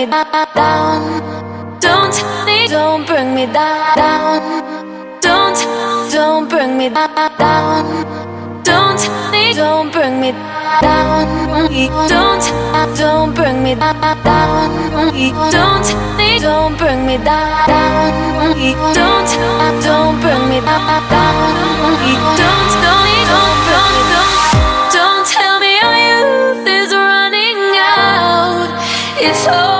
me down. Don't tell me, don't bring me down. Don't, don't bring me down. Don't don't bring me down. Don't, don't bring me down. Don't tell me, don't bring me down. Don't, don't bring me down. Don't, don't, don't,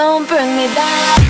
don't bring me back.